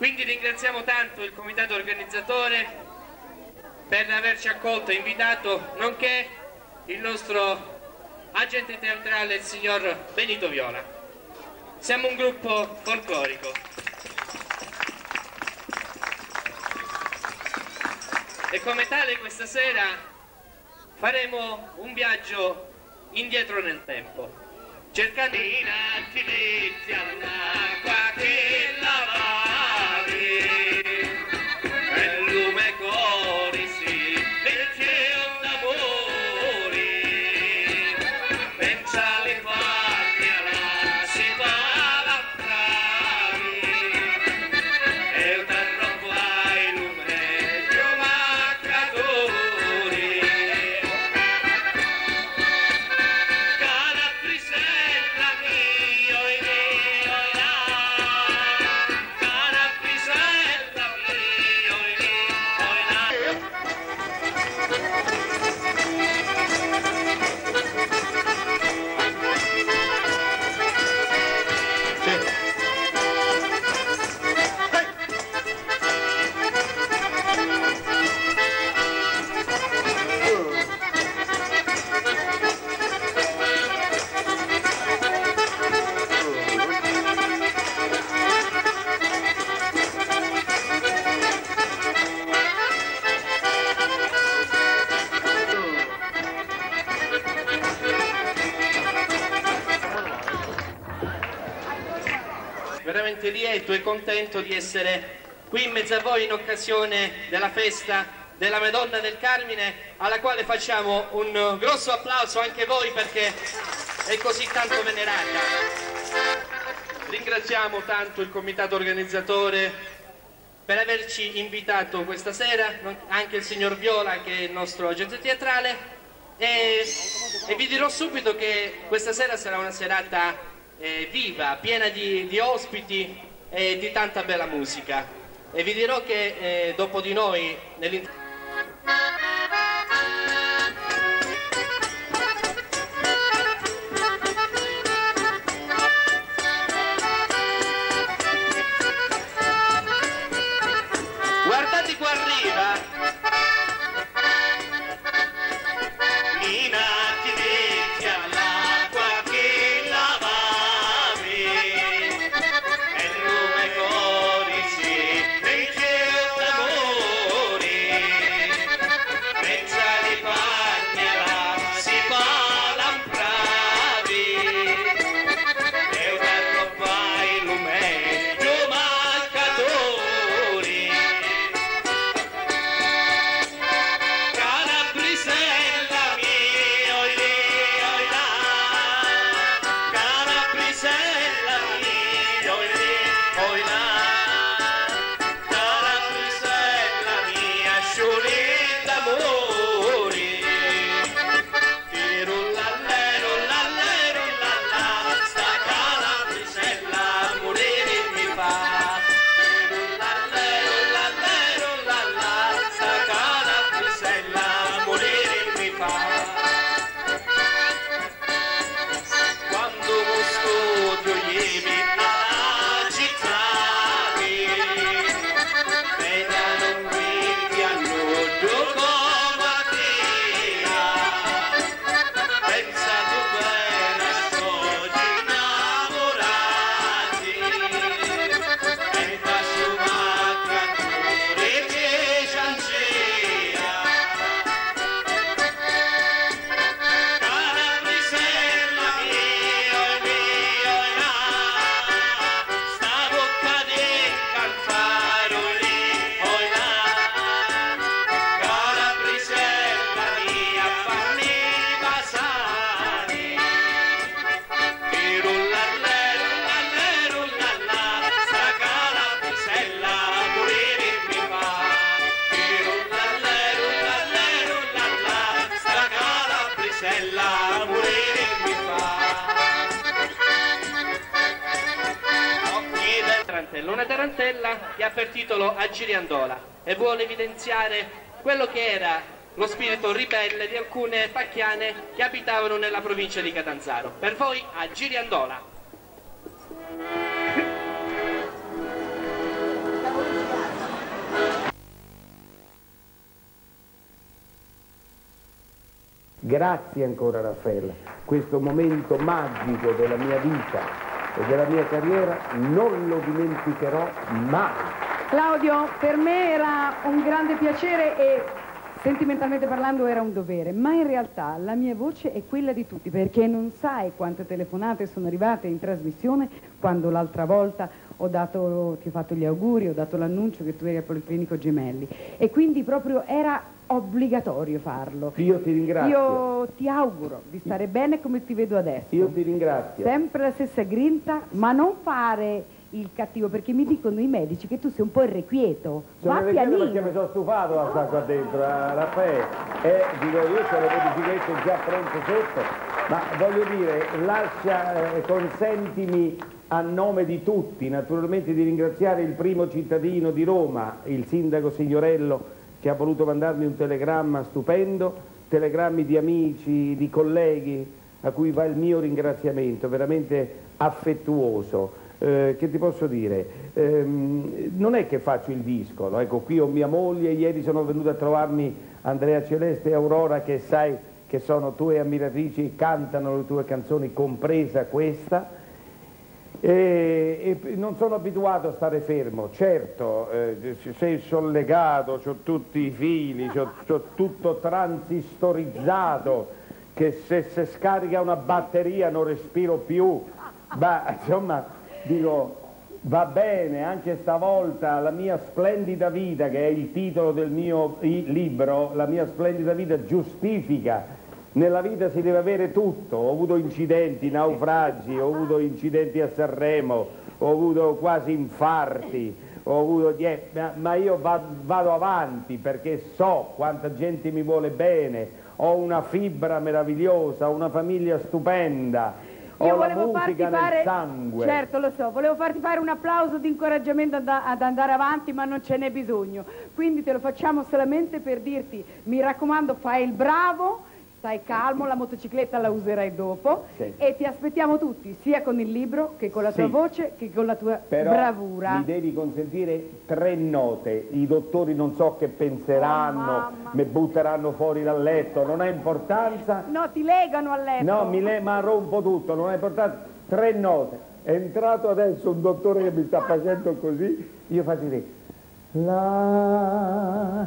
Quindi ringraziamo tanto il comitato organizzatore per averci accolto e invitato, nonché il nostro agente teatrale, il signor Benito Viola. Siamo un gruppo folclorico. E come tale questa sera faremo un viaggio indietro nel tempo, cercando di... lieto e contento di essere qui in mezzo a voi in occasione della festa della Madonna del Carmine alla quale facciamo un grosso applauso anche voi perché è così tanto venerata. Ringraziamo tanto il comitato organizzatore per averci invitato questa sera, anche il signor Viola che è il nostro agente teatrale e, e vi dirò subito che questa sera sarà una serata eh, viva, piena di, di ospiti e di tanta bella musica. E vi dirò che eh, dopo di noi nell'interno una tarantella che ha per titolo A Giriandola e vuole evidenziare quello che era lo spirito ribelle di alcune pacchiane che abitavano nella provincia di Catanzaro. Per voi a Giriandola. Grazie ancora Raffaella, questo momento magico della mia vita e della mia carriera non lo dimenticherò mai. Claudio, per me era un grande piacere e sentimentalmente parlando era un dovere, ma in realtà la mia voce è quella di tutti, perché non sai quante telefonate sono arrivate in trasmissione quando l'altra volta ho dato, ti ho fatto gli auguri, ho dato l'annuncio che tu eri al Policlinico Gemelli e quindi proprio era obbligatorio farlo. Io ti ringrazio. Io ti auguro di stare bene come ti vedo adesso. Io ti ringrazio. Sempre la stessa grinta, ma non fare il cattivo, perché mi dicono i medici che tu sei un po' irrequieto. Sono Va irrequieto perché mi sono stufato da stare qua dentro, eh, Raffaele. E dico, io ho le modifichette già pronte sotto, ma voglio dire, lascia, eh, consentimi a nome di tutti, naturalmente di ringraziare il primo cittadino di Roma, il sindaco Signorello, che ha voluto mandarmi un telegramma stupendo, telegrammi di amici, di colleghi, a cui va il mio ringraziamento, veramente affettuoso. Eh, che ti posso dire? Ehm, non è che faccio il disco, no? ecco qui ho mia moglie, ieri sono venuta a trovarmi Andrea Celeste e Aurora che sai che sono tue ammiratrici, cantano le tue canzoni, compresa questa. E, e non sono abituato a stare fermo, certo, eh, sei sollegato, ho tutti i fili, ho tutto transistorizzato, che se, se scarica una batteria non respiro più, ma insomma dico va bene, anche stavolta la mia splendida vita, che è il titolo del mio libro, la mia splendida vita giustifica. Nella vita si deve avere tutto, ho avuto incidenti, naufragi, ho avuto incidenti a Sanremo, ho avuto quasi infarti, ho avuto ma- io va- vado avanti perché so quanta gente mi vuole bene, ho una fibra meravigliosa, una famiglia stupenda, Io volevo farti fare, sangue. certo lo so, volevo farti fare un applauso di incoraggiamento ad, ad andare avanti, ma non ce n'è bisogno. Quindi te lo facciamo solamente per dirti, mi raccomando, fai il bravo, stai calmo, la motocicletta la userai dopo Sì. e ti aspettiamo tutti, sia con il libro che con la tua Sì. voce che con la tua Però bravura. mi devi consentire tre note, i dottori non so che penseranno, Oh, mi butteranno fuori dal letto, non ha importanza. No, ti legano a letto. No, mi le- ma rompo tutto, non ha importanza. Tre note. È entrato adesso un dottore che mi sta facendo così, io faccio la la